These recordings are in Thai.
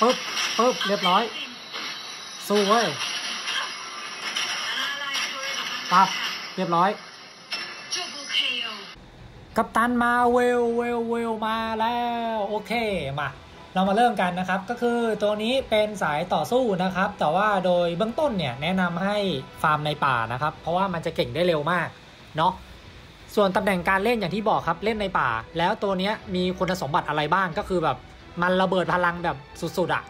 ปึ๊บปึ๊บเรียบร้อย สู้เว้ยปั๊บเรียบร้อย กัปตันมาเวลเวลเวลมาแล้วโอเคมาเรามาเริ่มกันนะครับ ก็คือตัวนี้เป็นสายต่อสู้นะครับ แต่ว่าโดยเบื้องต้นเนี่ยแนะนำให้ฟาร์มในป่านะครับ เพราะว่ามันจะเก่งได้เร็วมากเนาะส่วนตำแหน่งการเล่นอย่างที่บอกครับเล่นในป่า แล้วตัวนี้มีคุณสมบัติอะไรบ้างก็คือแบบ มันระเบิดพลังแบบสุดๆอะ่ะ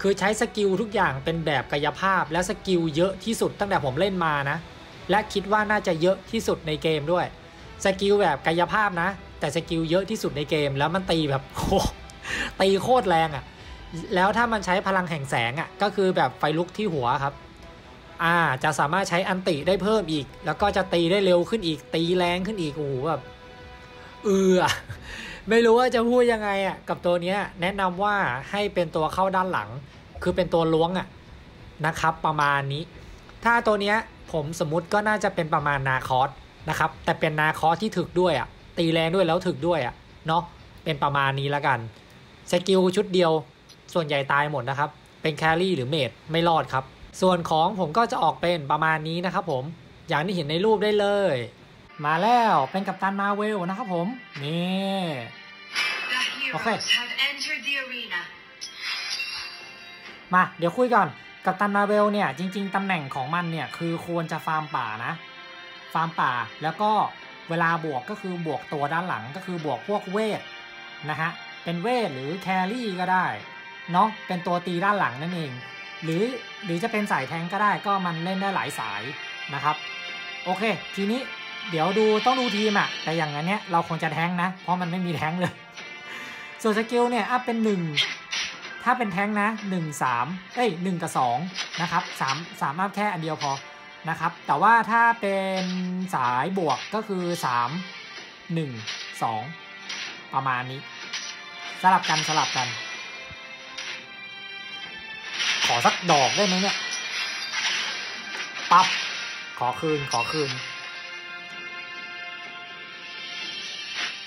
คือใช้สกิลทุกอย่างเป็นแบบกายภาพและสกิลเยอะที่สุดตั้งแต่ผมเล่นมานะ และคิดว่าน่าจะเยอะที่สุดในเกมด้วยสกิลแบบกายภาพนะ แต่สกิลเยอะที่สุดในเกม แล้วมันตีแบบโคตีโคตรแรงอะ่ะแล้วถ้ามันใช้พลังแห่งแสงอะ่ะก็คือแบบไฟลุกที่หัวครับอ่าจะสามารถใช้ ulti ได้เพิ่มอีก แล้วก็จะตีได้เร็วขึ้นอีกตีแรงขึ้นอีกโอ้โหแบบเออ ไม่รู้ว่าจะพูดยังไงอะกับตัวเนี้ย แนะนำว่าให้เป็นตัวเข้าด้านหลัง คือเป็นตัวล้วงอะนะครับ ประมาณนี้ ถ้าตัวเนี้ยผมสมมติก็น่าจะเป็นประมาณนาครอสนะครับ แต่เป็นนาครอสที่ถึกด้วยอะ ตีแรงด้วยแล้วถึกด้วยอะเนาะเป็นประมาณนี้แล้วกันสกิลชุดเดียว ส่วนใหญ่ตายหมดนะครับ เป็น carry หรือ mage ไม่รอดครับ ส่วนของผมก็จะออกเป็นประมาณนี้นะครับผมอย่างที่เห็นในรูปได้เลย มาแล้วเป็น Captain Marvel นะครับผม นี่ Okay. Have entered the arena. มา เดี๋ยวคุยก่อน Captain Marvel เนี่ย จริง ๆ ตำแหน่งของมันเนี่ย คือควรจะฟาร์มป่านะ ฟาร์มป่า แล้วก็เวลาบวกก็คือบวกตัวด้านหลังก็คือบวกพวกเวทนะฮะ เป็นเวทหรือ carry ก็ได้ เนาะเป็นตัวตีด้านหลังนั่นเอง หรือหรือจะเป็นสายแทงก็ได้ก็มันเล่นได้หลายสายนะครับ โอเค ทีนี้เดี๋ยวดูต้องดูทีมอะแต่อย่างอันเนี้ยเราควรจะแทงนะ เพราะมันไม่มีแทงเลย ส่วนสกิลเนี่ย up เป็น 1 ถ้าเป็นแท้งนะ 1 3 เอ้ย 1 กับ 2 นะครับ 3 3 up แค่อันเดียวพอนะครับ แต่ว่าถ้าเป็นสายบวกก็คือ 3 1 2 ประมาณนี้ สลับกันสลับกัน ขอสักดอกได้ไหมเนี่ย ปับ๊บขอคืนขอคืน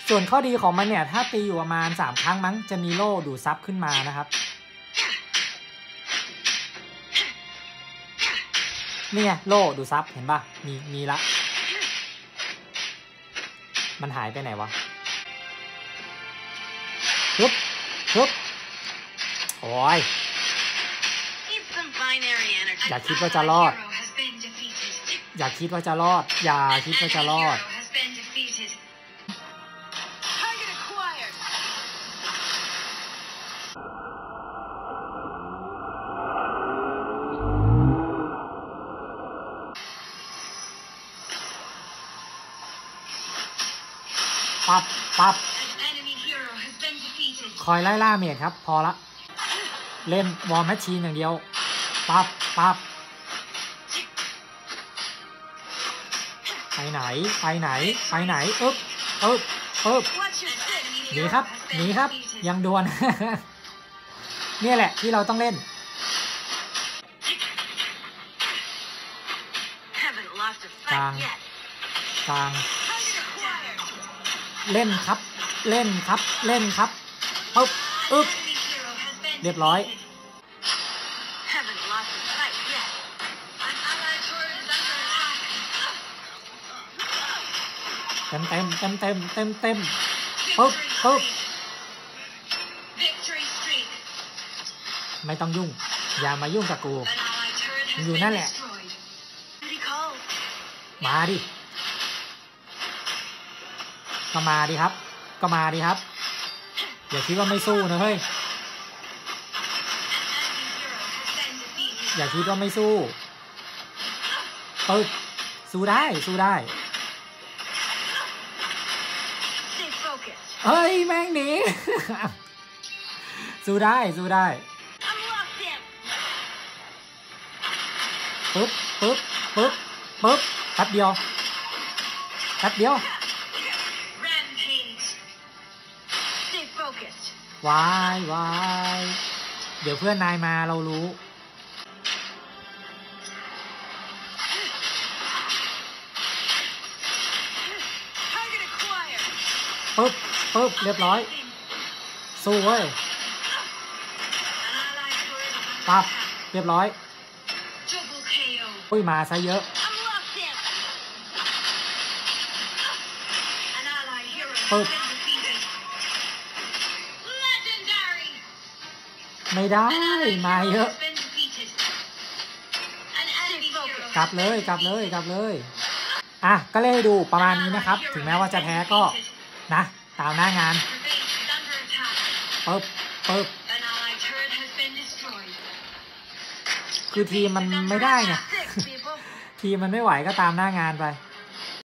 ส่วนข้อดีของมันเนี่ยถ้าตีอยู่ประมาณ 3 ครั้งมั้งจะมีโล่ดูดซับขึ้นมานะครับนี่ไงโล่ดูดซับเห็นปะมีมีละ มันหายไปไหนวะฮึบฮึบโอ้ยอย่าคิดว่าจะรอด อย่าคิดว่าจะรอด อย่าคิดว่าจะรอด ปับปับคอยไล่ล่าเมียครับ พอละ เล่นวอร์มแมชชีนอย่างเดียว ปับปับไปไหน ไปไหน ไปไหนอึ๊บอึ๊บอึ๊บหนีครับ หนีครับ ยังดวนเนี่ยแหละที่เราต้องเล่น กลาง กลาง เล่นครับ เล่นครับ เล่นครับปึ๊บอึ๊บเรียบร้อย เต็มเต็มเต็มเต็มเต็มเต็มปึ๊บปึ๊บไม่ต้องยุ่ง อย่ามายุ่งกับกู อยู่นั่นแหละ มาดิ ก็มาดิครับ ก็มาดิครับ อย่าคิดว่าไม่สู้นะเฮ้ย อย่าคิดว่าไม่สู้ปึ๊บสู้ได้ สู้ได้ เฮ้ย แม่งหนีสู้ได้ สู้ได้ปึ๊บปึ๊บปึ๊บปึ๊บแป๊บเดียวแป๊บเดียว วายวายเดี๋ยวเพื่อนนายมาเรารู้ ปึ๊บปึ๊บเรียบร้อย สู้เว้ยปั๊บเรียบร้อย Double KO. อุ้ยมาซะเยอะ I'm locked ไม่ได้ มาเยอะ กลับเลยกลับเลยกลับเลย อะ ก็เล่นให้ดูประมาณนี้นะครับ ถึงแม้ว่าจะแพ้ก็นะ ตามหน้างานปึ๊บปึ๊บคือทีมมันไม่ได้ไง Six people. ทีมมันไม่ไหวก็ตามหน้างานไป